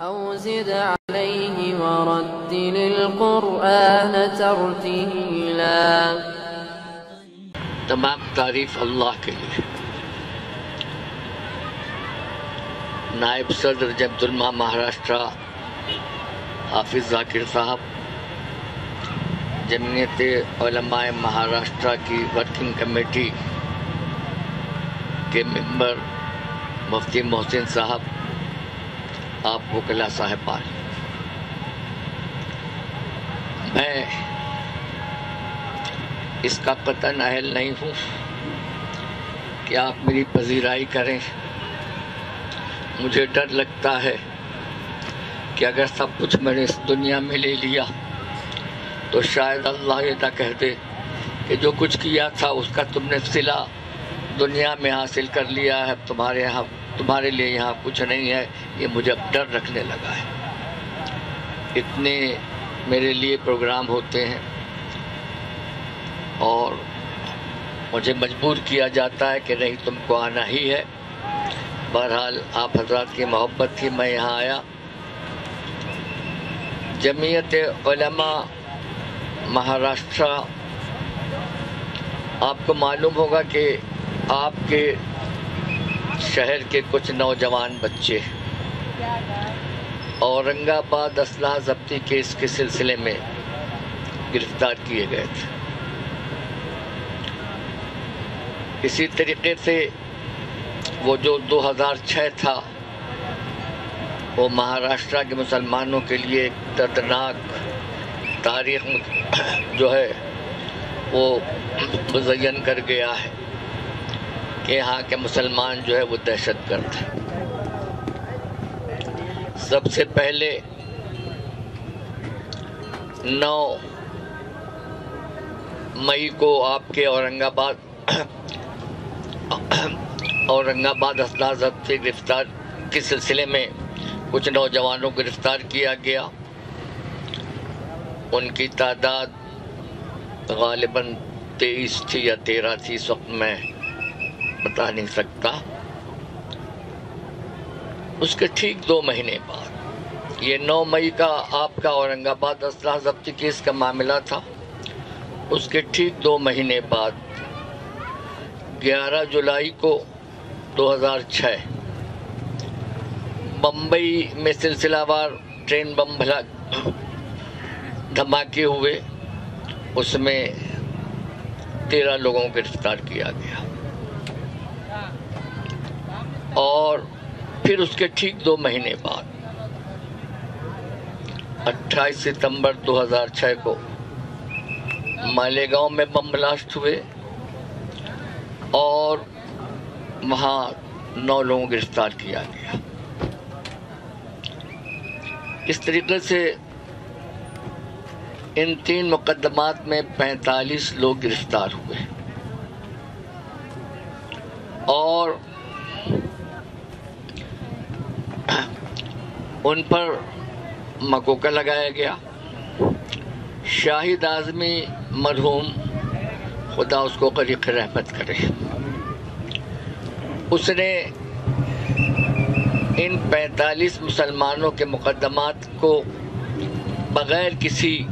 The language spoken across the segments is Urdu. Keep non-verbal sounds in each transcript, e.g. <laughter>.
أو زد عليه ورتل القرآن ترتيلا. تمام تعریف اللہ کے لیے. نائب صدر جمت الماء مہاراشٹرا، حافظ ذاکر صاحب، جمعیت علماء مہاراشٹرا کی ورکنگ کمیٹی کے ممبر مفتی محسن صاحب آپ وکلا صاحبان میں اس کا قطن اہل نہیں ہوں کہ آپ میری پذیرائی کریں۔ مجھے ڈر لگتا ہے کہ اگر سب کچھ میں نے اس دنیا میں لے لیا تو شاید اللہ یہ نہ کہہ دے کہ جو کچھ کیا تھا اس کا تم نے صلہ دنیا میں حاصل کر لیا ہے تمہارے یہاں تمہارے لیے یہاں کچھ نہیں ہے، یہ مجھے اب ڈر رکھنے لگا ہے۔ اتنے میرے لیے پروگرام ہوتے ہیں اور مجھے مجبور کیا جاتا ہے کہ نہیں، تم کو آنا ہی ہے۔ بہرحال آپ حضرات کی محبت تھی، میں یہاں آیا۔ جمعیت علماء مہاراشٹرا، آپ کو معلوم ہوگا کہ آپ کے شہر کے کچھ نوجوان بچے۔ اورنگ آباد اسلحہ ضبطی کیس کے سلسلے میں گرفتار کیے گئے تھے۔ اسی طریقے سے وہ جو دو ہزار چھ تھا، وہ مہاراشٹرا کے مسلمانوں کے لیے ایک دردناک تاریخ جو ہے، وہ مزین کر گیا ہے۔ کہ یہاں کے مسلمان جو ہے وہ دہشت گرد ہے سب سے پہلے نو مئی کو آپ کے اورنگ آباد <coughs> اورنگ آباد اسلحہ سے گرفتار کے سلسلے میں کچھ نوجوانوں کو گرفتار کیا گیا۔ ان کی تعداد غالباً تیئیس تھی یا تیرہ تھی اس وقت میں۔ بتا نہیں سکتا۔ اس کے ٹھیک دو مہینے بعد، یہ نو مئی کا آپ کا اورنگ آباد اسلحہ ضبطی کیس کا معاملہ تھا۔ اس کے ٹھیک دو مہینے بعد، گیارہ جولائی کو دو ہزار چھ بمبئی میں سلسلہ وار ٹرین بم بھلا دھماکے ہوئے، اس میں تیرہ لوگوں کو گرفتار کیا گیا۔ اور پھر اس کے ٹھیک دو مہینے بعد، اٹھائیس ستمبر دو ہزار چھ کو مالیگاؤں میں بم بلاسٹ ہوئے اور وہاں نو لوگوں کو گرفتار کیا گیا۔ اس طریقے سے ان تین مقدمات میں پینتالیس لوگ گرفتار ہوئے۔ اور ان پر مکوکا لگایا گیا۔ شاہد اعظمی مرحوم خدا اس کو قریق رحمت کرے۔ اس نے ان پینتالیس مسلمانوں کے مقدمات کو بغیر کسی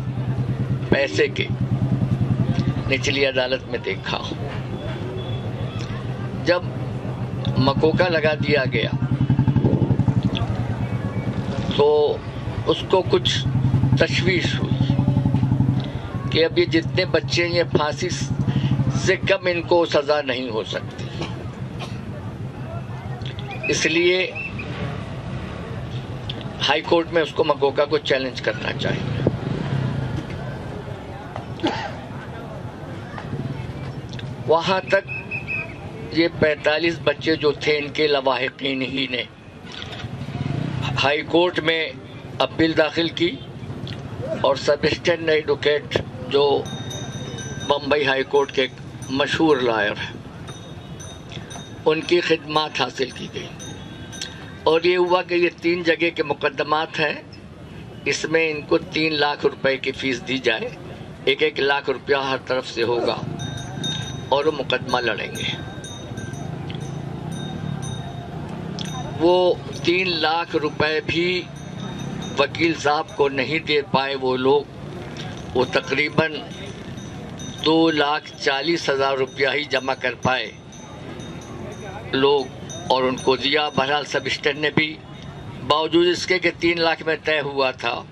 پیسے کے نچلی عدالت میں دیکھا۔ جب مکوکا لگا دیا گیا تو اس کو کچھ تشویش ہوئی کہ اب یہ جتنے بچے یہ پھانسی سے کم ان کو سزا نہیں ہو سکتی۔ اس لیے ہائی کورٹ میں اس کو مکوکا کو چیلنج کرنا چاہیے۔ وہاں تک یہ پینتالیس بچے جو تھے، ان کے لواحقین ہی نے ہائی کورٹ میں اپیل داخل کی اور سب اسٹینڈ ایڈوکیٹ جو بمبئی ہائی کورٹ کے مشہور لائر ہیں، ان کی خدمات حاصل کی گئی۔ اور یہ ہوا کہ یہ تین جگہ کے مقدمات ہیں، اس میں ان کو تین لاکھ روپے کی فیس دی جائے، ایک ایک لاکھ روپیہ ہر طرف سے ہوگا اور وہ مقدمہ لڑیں گے۔ وہ تین لاکھ روپے بھی وکیل صاحب کو نہیں دے پائے وہ لوگ، وہ تقریباً دو لاکھ چالیس ہزار روپیہ ہی جمع کر پائے۔ لوگ اور ان کو دیا۔ بہرحال سب اسٹینڈ نے بھی باوجود اس کے کہ تین لاکھ میں طے ہوا تھا،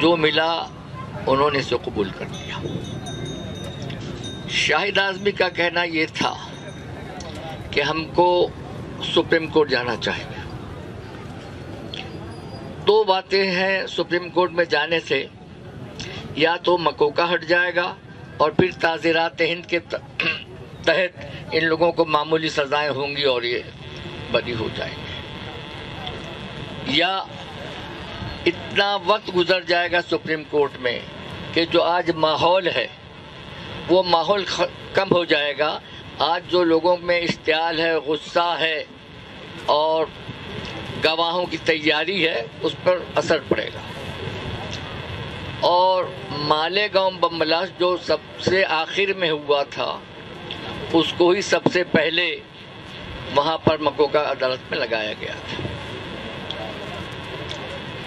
جو ملا انہوں نے اسے قبول کر دیا شاہد اعظمی کا کہنا یہ تھا کہ ہم کو سپریم کورٹ جانا چاہیے دو باتیں ہیں سپریم کورٹ میں جانے سے۔ یا تو مکوکا ہٹ جائے گا اور پھر تعزیرات ہند کے تحت ان لوگوں کو معمولی سزائیں ہوں گی اور یہ بری ہو جائیں گے یا اتنا وقت گزر جائے گا سپریم کورٹ میں کہ جو آج ماحول ہے، وہ ماحول کم ہو جائے گا۔ آج جو لوگوں میں اشتعال ہے، غصہ ہے اور گواہوں کی تیاری ہے، اس پر اثر پڑے گا۔ اور مالے گاؤں بمبلاش جو سب سے آخر میں ہوا تھا، اس کو ہی سب سے پہلے وہاں پر مکو کا عدالت میں لگایا گیا تھا۔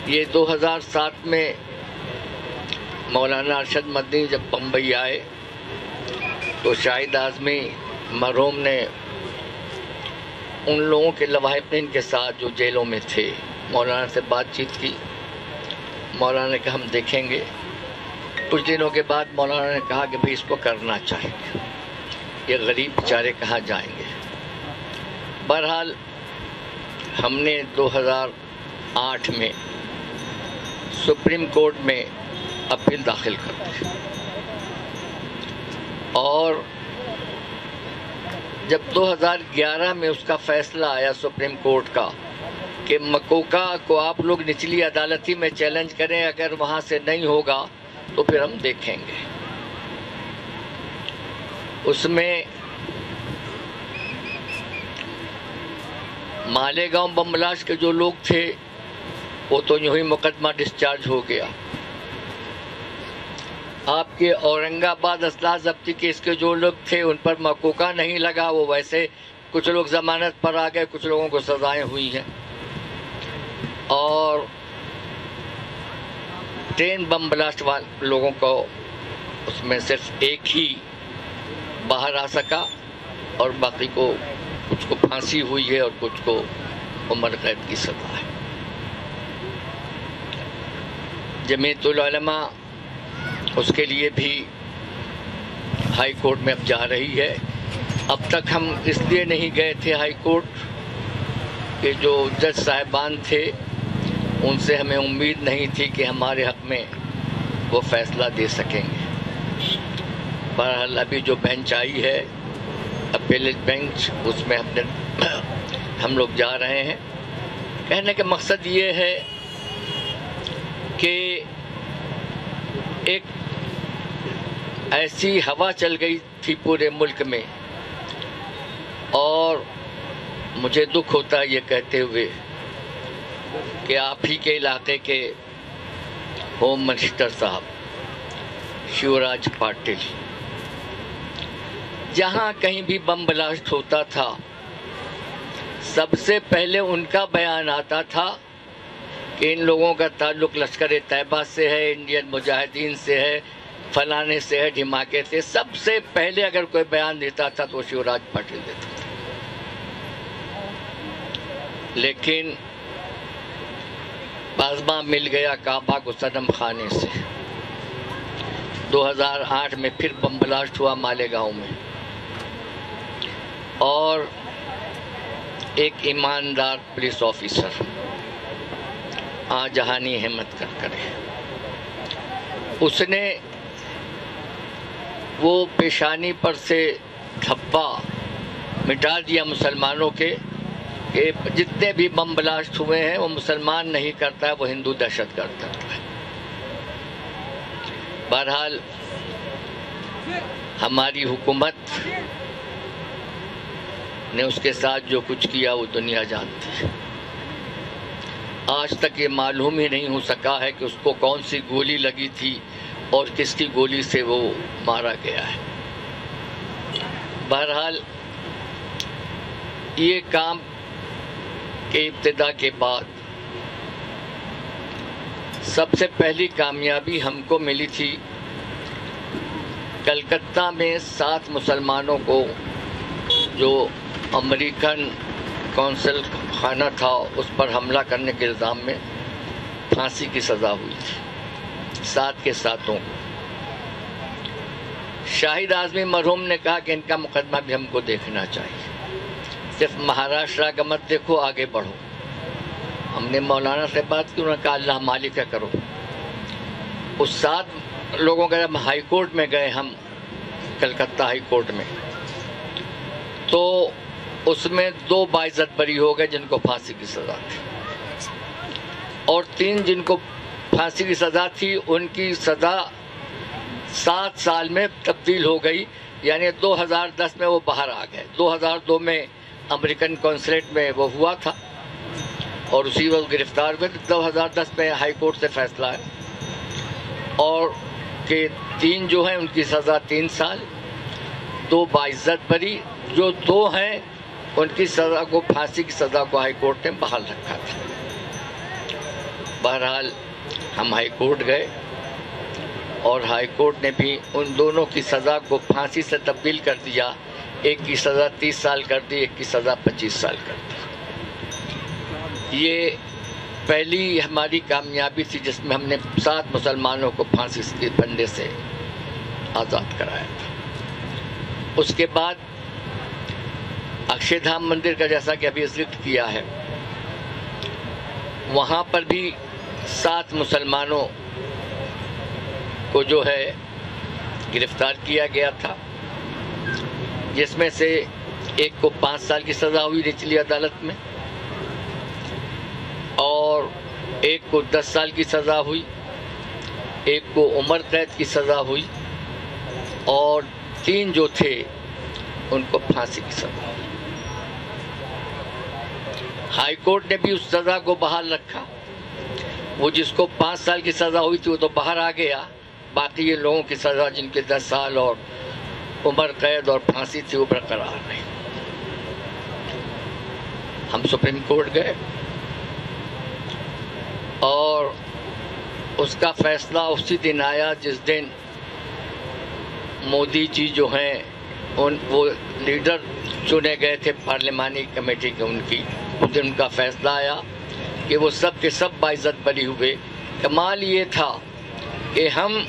یہ دو ہزار سات میں مولانا ارشد مدنی جب بمبئی آئے تو شاہد اعظمی مرحوم نے ان لوگوں کے لواحقین کے ساتھ جو جیلوں میں تھے، مولانا سے بات چیت کی۔ مولانا نے کہا، ہم دیکھیں گے۔ کچھ دنوں کے بعد مولانا نے کہا کہ بھئی اس کو کرنا چاہیں گے۔ یہ غریب بیچارے کہاں جائیں گے؟ بہرحال، ہم نے دو ہزار آٹھ میں سپریم کورٹ میں اپیل داخل کر دی۔ اور جب دو ہزار گیارہ میں اس کا فیصلہ آیا سپریم کورٹ کا کہ مکوکا کو آپ لوگ نچلی عدالتی میں چیلنج کریں، اگر وہاں سے نہیں ہوگا تو پھر ہم دیکھیں گے۔ اس میں مالے گاؤں بمبلاش کے جو لوگ تھے، وہ تو یوں ہی مقدمہ ڈسچارج ہو گیا۔ آپ کے اورنگ آباد اسلحہ ضبطی کیس کے جو لوگ تھے ان پر مکوکا نہیں لگا، وہ ویسے کچھ لوگ ضمانت پر آ گئے کچھ لوگوں کو سزائیں ہوئی ہیں۔ اور ٹرین بم بلاسٹ والے لوگوں کو اس میں صرف ایک ہی باہر آ سکا اور باقی کو کچھ کو پھانسی ہوئی ہے اور کچھ کو عمر قید کی سزا ہے۔ جمیعت العلماء اس کے لیے بھی ہائی کورٹ میں اب جا رہی ہے۔ اب تک ہم اس لیے نہیں گئے تھے ہائی کورٹ کہ جو جج صاحبان تھے، ان سے ہمیں امید نہیں تھی کہ ہمارے حق میں وہ فیصلہ دے سکیں گے۔ بہرحال ابھی جو بینچ آئی ہے اپیلٹ بینچ، اس میں ہم نے <coughs> ہم لوگ جا رہے ہیں۔ کہنے کا مقصد یہ ہے کہ ایک ایسی ہوا چل گئی تھی پورے ملک میں۔ اور مجھے دکھ ہوتا یہ کہتے ہوئے کہ آپ ہی کے علاقے کے ہوم منسٹر صاحب، شیوراج پاٹل، جہاں کہیں بھی بم بلاسٹ ہوتا تھا، سب سے پہلے ان کا بیان آتا تھا کہ ان لوگوں کا تعلق لشکر طیبہ سے ہے، انڈین مجاہدین سے ہے فلانے سے ہے ڈھماکے سے سب سے پہلے اگر کوئی بیان دیتا تھا تو شیوراج پاٹل دیتا تھا۔ لیکن بازما مل گیا کعبہ کو صدم خانے سے۔ دو ہزار آٹھ میں پھر بم بلاسٹ ہوا مالے گاؤں میں۔ اور ایک ایماندار پولیس آفیسر آ جہانی ہمت کر کرے اس نے وہ پیشانی پر سے دھبا مٹا دیا مسلمانوں کے کہ جتنے بھی بم بلاسٹ ہوئے ہیں، وہ مسلمان نہیں کرتا ہے وہ ہندو دہشت گرد کرتا ہے۔ بہرحال، ہماری حکومت نے اس کے ساتھ جو کچھ کیا، وہ دنیا جانتی ہے۔ آج تک یہ معلوم ہی نہیں ہو سکا ہے کہ اس کو کون سی گولی لگی تھی اور کس کی گولی سے وہ مارا گیا ہے۔ بہرحال، یہ کام کے ابتدا کے بعد سب سے پہلی کامیابی ہم کو ملی تھی۔ کلکتہ میں سات مسلمانوں کو جو امریکن کونسل خانہ تھا، اس پر حملہ کرنے کے الزام میں پھانسی کی سزا ہوئی تھی۔ سات کے ساتوں کو شاہد اعظمی مرحوم نے کہا کہ ان کا مقدمہ بھی ہم کو دیکھنا چاہیے۔ صرف مہاراشٹرا کا مت دیکھو، آگے بڑھو۔ ہم نے مولانا سے بات کی انہوں نے کہا، اللہ مالک ہے، کرو۔ اس سات لوگوں کا جب ہائی کورٹ میں گئے ہم، کلکتہ ہائی کورٹ میں، تو اس میں دو باعزت بری ہو گئے جن کو پھانسی کی سزا تھی۔ اور تین جن کو پھانسی کی سزا تھی، ان کی سزا سات سال میں تبدیل ہو گئی۔ یعنی دو ہزار دس میں وہ باہر آ گئے۔ دو ہزار دو میں امریکن کونسلیٹ میں وہ ہوا تھا اور اسی وقت گرفتار ہوئے۔ دو ہزار دس میں ہائی کورٹ سے فیصلہ ہے اور کہ تین جو ہیں، ان کی سزا تین سال، دو باعزت بری۔ جو دو ہیں، ان کی سزا کو، پھانسی کی سزا کو ہائی کورٹ نے بحال رکھا تھا۔ بہرحال ہم ہائی کورٹ گئے اور ہائی کورٹ نے بھی ان دونوں کی سزا کو پھانسی سے تبدیل کر دیا۔ ایک کی سزا تیس سال کر دی، ایک کی سزا پچیس سال کر دی۔ یہ پہلی ہماری کامیابی تھی جس میں ہم نے سات مسلمانوں کو پھانسی کے پنڈے سے آزاد کرایا تھا۔ اس کے بعد اکشے دھام مندر کا جیسا کہ ابھی ذکر کیا ہے، وہاں پر بھی سات مسلمانوں کو جو ہے گرفتار کیا گیا تھا، جس میں سے ایک کو پانچ سال کی سزا ہوئی نچلی عدالت میں، اور ایک کو دس سال کی سزا ہوئی، ایک کو عمر قید کی سزا ہوئی، اور تین جو تھے ان کو پھانسی کی سزا ہوئی۔ ہائی کورٹ نے بھی اس سزا کو بحال رکھا۔ وہ جس کو پانچ سال کی سزا ہوئی تھی وہ تو باہر آ گیا۔ باقی یہ لوگوں کی سزا جن کے دس سال اور عمر قید اور پھانسی تھی وہ برقرار نہیں۔ ہم سپریم کورٹ گئے اور اس کا فیصلہ اسی دن آیا جس دن مودی جی جو ہیں، ان وہ لیڈر چنے گئے تھے پارلیمانی کمیٹی کے، ان کی۔ اس دن ان کا فیصلہ آیا۔ کہ وہ سب کے سب باعزت بری ہوئے۔ کمال یہ تھا کہ ہم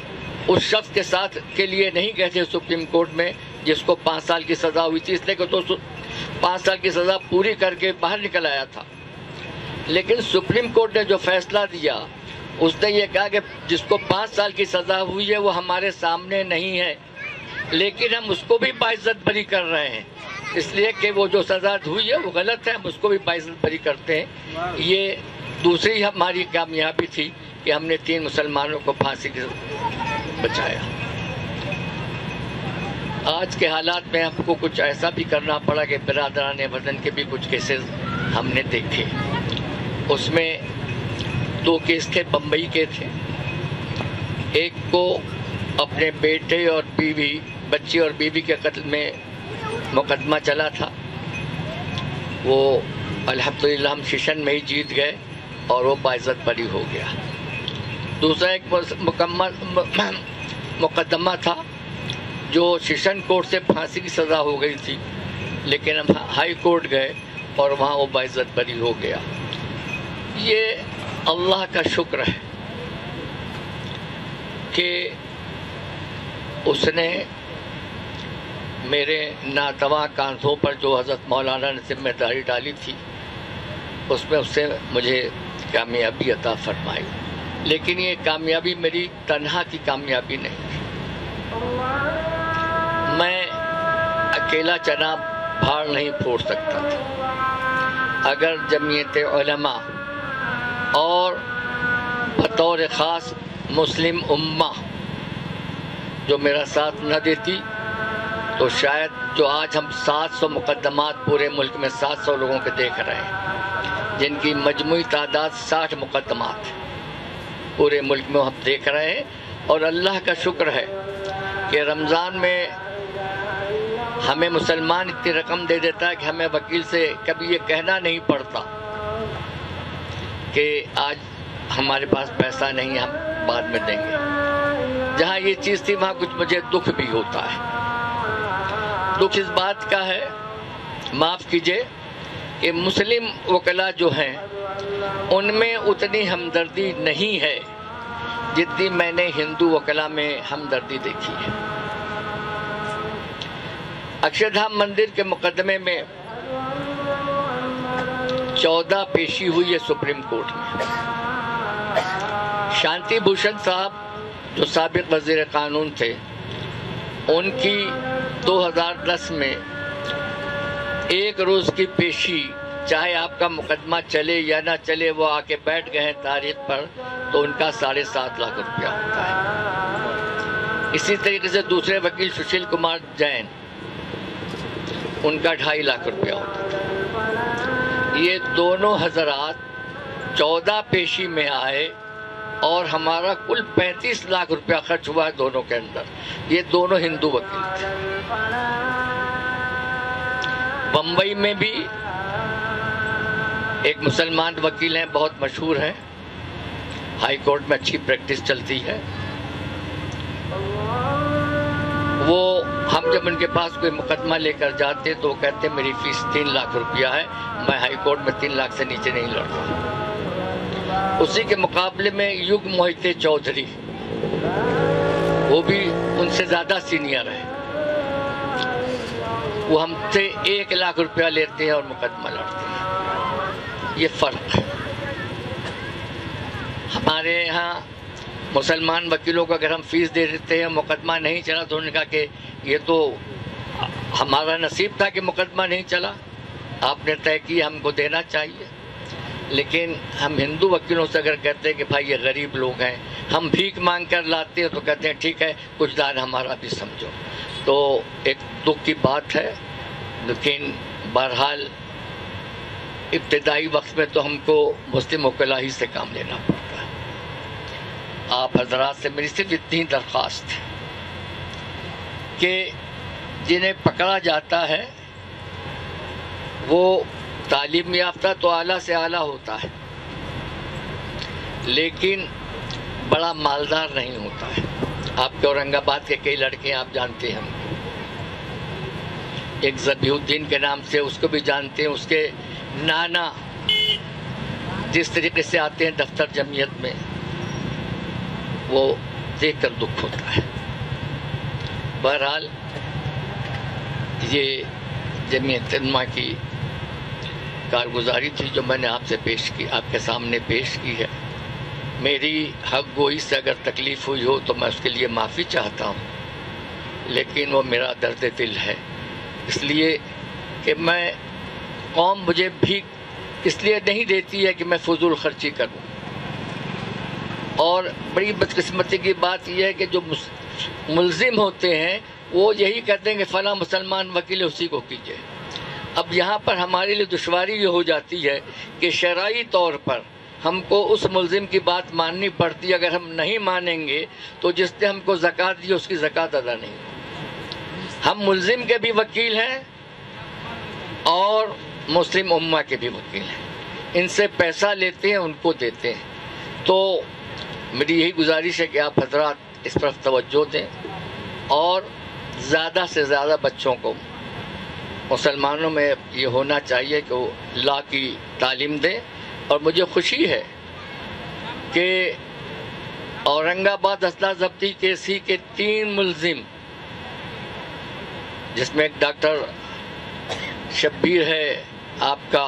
اس شخص کے ساتھ کے لیے نہیں گئے تھے سپریم کورٹ میں، جس کو پانچ سال کی سزا ہوئی تھی۔ اس لیے کہ تو پانچ سال کی سزا پوری کر کے باہر نکل آیا تھا۔ لیکن سپریم کورٹ نے جو فیصلہ دیا، اس نے یہ کہا کہ جس کو پانچ سال کی سزا ہوئی ہے، وہ ہمارے سامنے نہیں ہے، لیکن ہم اس کو بھی باعزت بری کر رہے ہیں۔ اس لیے کہ وہ جو سزا ہوئی ہے وہ غلط ہے ہم اس کو بھی باعزت بری کرتے ہیں۔ یہ دوسری ہماری کامیابی تھی کہ ہم نے تین مسلمانوں کو پھانسی کے بچایا۔ آج کے حالات میں ہم کو کچھ ایسا بھی کرنا پڑا کہ برادران وطن کے بھی کچھ کیسز ہم نے دیکھے۔ اس میں دو کیس تھے بمبئی کے تھے۔ ایک کو اپنے بیٹے اور بیوی بچی اور بیوی کے قتل میں مقدمہ چلا تھا۔ وہ الحمدللہ ہم شیشن میں ہی جیت گئے اور وہ باعزت بری ہو گیا۔ دوسرا ایک مکمل مقدمہ تھا جو شیشن کورٹ سے پھانسی کی سزا ہو گئی تھی، لیکن ہم ہائی کورٹ گئے اور وہاں وہ باعزت بری ہو گیا۔ یہ اللہ کا شکر ہے کہ اس نے میرے ناتواں کانسوں پر جو حضرت مولانا نے ذمہ داری ڈالی تھی، اس میں اس سے مجھے کامیابی عطا فرمائی۔ لیکن یہ کامیابی میری تنہا کی کامیابی نہیں۔ میں اکیلا چنا بھاڑ نہیں پھوڑ سکتا۔ تھا اگر جمعیت علماء اور بطور خاص مسلم امہ جو میرا ساتھ نہ دیتی تو شاید جو آج ہم سات سو مقدمات پورے ملک میں سات سو لوگوں کے دیکھ رہے ہیں، جن کی مجموعی تعداد ساٹھ مقدمات پورے ملک میں ہم دیکھ رہے ہیں اور اللہ کا شکر ہے کہ رمضان میں ہمیں مسلمان اتنی رقم دے دیتا ہے کہ ہمیں وکیل سے کبھی یہ کہنا نہیں پڑتا کہ آج ہمارے پاس پیسہ نہیں، ہم بعد میں دیں گے۔ جہاں یہ چیز تھی، وہاں کچھ مجھے دکھ بھی ہوتا ہے۔ دکھ اس بات کا ہے، معاف کیجیے کہ مسلم وکلا جو ہیں، ان میں اتنی ہمدردی نہیں ہے جتنی میں نے ہندو وکلا میں ہمدردی دیکھی ہے۔ اکشردھام مندر کے مقدمے میں چودہ پیشی ہوئی ہے سپریم کورٹ میں۔ شانتی بھوشن صاحب جو سابق وزیر قانون تھے، ان کی دو ہزار دس میں ایک روز کی پیشی، چاہے آپ کا مقدمہ چلے یا نہ چلے، وہ آ کے بیٹھ گئے ہیں تاریخ پر، تو ان کا ساڑھے سات لاکھ روپیہ ہوتا ہے۔ اسی طریقے سے دوسرے وکیل سشیل کمار جین، ان کا ڈھائی لاکھ روپیہ ہوتا تھا۔ یہ دونوں حضرات چودہ پیشی میں آئے۔ اور ہمارا کل پینتیس لاکھ روپیہ خرچ ہوا ہے دونوں کے اندر۔ یہ دونوں ہندو وکیل۔ تھے بمبئی میں بھی ایک مسلمان وکیل ہیں، بہت مشہور ہیں۔ ہائی کورٹ میں اچھی پریکٹس چلتی ہے۔ وہ ہم جب ان کے پاس کوئی مقدمہ لے کر جاتے تو وہ کہتے میری فیس تین لاکھ روپیہ ہے، میں ہائی کورٹ میں تین لاکھ سے نیچے نہیں لڑتا۔ اسی کے مقابلے میں یگ موہتے چودھری، وہ بھی ان سے زیادہ سینئر ہے وہ ہم سے ایک لاکھ روپیہ لیتے ہیں اور مقدمہ لڑتے ہیں۔ یہ فرق ہے۔ ہمارے یہاں مسلمان وکیلوں کو اگر ہم فیس دے دیتے ہیں، مقدمہ نہیں چلا تو انہوں نے کہا کہ یہ تو ہمارا نصیب تھا کہ مقدمہ نہیں چلا۔ آپ نے طے کی ہم کو دینا چاہیے۔ لیکن ہم ہندو وکیلوں سے اگر کہتے ہیں کہ بھائی یہ غریب لوگ ہیں، ہم بھیک مانگ کر لاتے ہیں تو کہتے ہیں ٹھیک ہے، کچھ دان ہمارا بھی سمجھو۔ تو ایک دکھ کی بات ہے، لیکن بہرحال ابتدائی وقت میں تو ہم کو مسلم وکلا ہی سے کام لینا پڑتا ہے۔ آپ حضرات سے میری صرف اتنی درخواست ہے کہ جنہیں پکڑا جاتا ہے، وہ تعلیم یافتہ تو اعلیٰ سے اعلیٰ ہوتا ہے، لیکن بڑا مالدار نہیں ہوتا ہے۔ آپ کے اورنگ آباد کے کئی لڑکے آپ جانتے ہیں۔ ایک زبی الدین کے نام سے اس کو بھی جانتے ہیں، اس کے نانا جس طریقے سے آتے ہیں دفتر جمعیت میں، وہ دیکھ کر دکھ ہوتا ہے۔ بہرحال یہ جمعیت علماء کی کارگزاری تھی جو میں نے آپ سے پیش کی، آپ کے سامنے پیش کی ہے۔ میری حق گوئی سے اگر تکلیف ہوئی ہو تو میں اس کے لیے معافی چاہتا ہوں، لیکن وہ میرا درد دل ہے۔ اس لیے کہ میں قوم مجھے بھی اس لیے نہیں دیتی ہے کہ میں فضول خرچی کروں۔ اور بڑی بدقسمتی کی بات یہ ہے کہ جو ملزم ہوتے ہیں، وہ یہی کہتے ہیں کہ فلاں مسلمان وکیل اسی کو کیجیے اب یہاں پر ہمارے لیے دشواری یہ ہو جاتی ہے کہ شرعی طور پر ہم کو اس ملزم کی بات ماننی پڑتی ہے۔ اگر ہم نہیں مانیں گے تو جس نے ہم کو زکوٰۃ دی، اس کی زکوٰۃ ادا نہیں۔ ہم ملزم کے بھی وکیل ہیں اور مسلم امہ کے بھی وکیل ہیں۔ ان سے پیسہ لیتے ہیں، ان کو دیتے ہیں۔ تو میری یہی گزارش ہے کہ آپ حضرات اس طرف توجہ دیں اور زیادہ سے زیادہ بچوں کو مسلمانوں میں یہ ہونا چاہیے کہ وہ لا کی تعلیم دیں اور مجھے خوشی ہے کہ اورنگ آباد اسلحہ ضبطی کیسی کے تین ملزم، جس میں ایک ڈاکٹر شبیر ہے، آپ کا،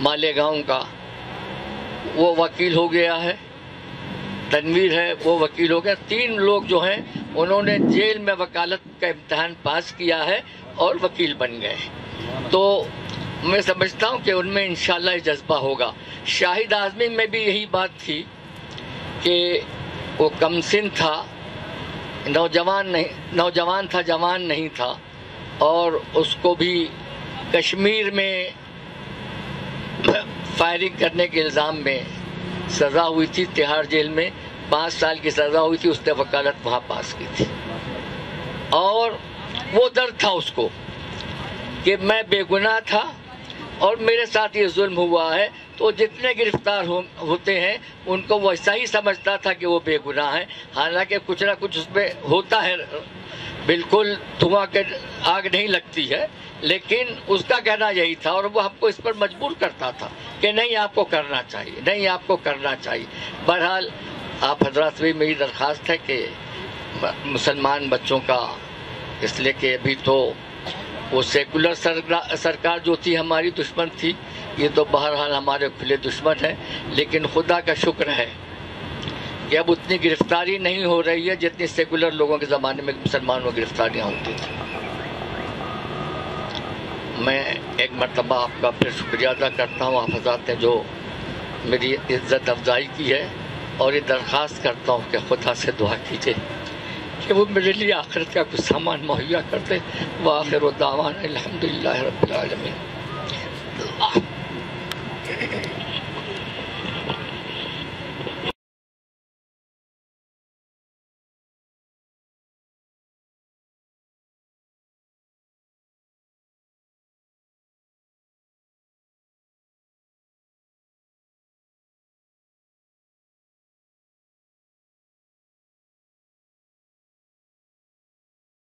مالے گاؤں کا، وہ وکیل ہو گیا ہے، تنویر ہے، وہ وکیل ہو گیا، تین لوگ جو ہیں انہوں نے جیل میں وکالت کا امتحان پاس کیا ہے اور وکیل بن گئے تو میں سمجھتا ہوں کہ ان میں انشاءاللہ یہ جذبہ ہوگا۔ شاہد اعظمی میں بھی یہی بات تھی کہ وہ کمسن تھا، نوجوان نہیں، نوجوان تھا، جوان نہیں تھا، اور اس کو بھی کشمیر میں فائرنگ کرنے کے الزام میں سزا ہوئی تھی تہاڑ جیل میں۔ پانچ سال کی سزا ہوئی تھی، اس نے وکالت وہاں پاس کی تھی۔ اور وہ درد تھا اس کو کہ میں بے گناہ تھا اور میرے ساتھ یہ ظلم ہوا ہے۔ تو جتنے گرفتار ہوتے ہیں، ان کو وہ ایسا ہی سمجھتا تھا کہ وہ بے گناہ ہیں۔ حالانکہ کچھ نہ کچھ اس میں ہوتا ہے۔ بالکل دھواں کے آگ نہیں لگتی ہے، لیکن اس کا کہنا یہی تھا اور وہ ہم کو اس پر مجبور کرتا تھا کہ نہیں، آپ کو کرنا چاہیے، نہیں، آپ کو کرنا چاہیے۔ بہرحال آپ حضرات بھی میری درخواست ہے کہ مسلمان بچوں کا، اس لیے کہ ابھی تو وہ سیکولر سرکار جو تھی ہماری دشمن تھی، یہ تو بہرحال ہمارے کھلے دشمن ہیں، لیکن خدا کا شکر ہے کہ اب اتنی گرفتاری نہیں ہو رہی ہے جتنی سیکولر لوگوں کے زمانے میں مسلمانوں گرفتاریاں ہوتی تھیں۔ میں ایک مرتبہ آپ کا پھر شکریہ ادا کرتا ہوں، آپ حضرات نے جو میری عزت افزائی کی ہے۔ اور یہ درخواست کرتا ہوں کہ خدا سے دعا کیجیے کہ وہ میرے لیے آخرت کا کچھ سامان مہیا کر وہ آخر و داوان الحمد للہ رب العالمین۔ اللہ